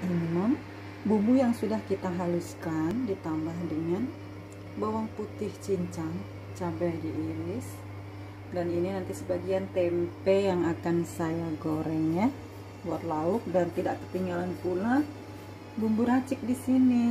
teman-teman bumbu yang sudah kita haluskan ditambah dengan bawang putih cincang cabai diiris dan ini nanti sebagian tempe yang akan saya goreng ya buat lauk dan tidak ketinggalan pula bumbu racik di sini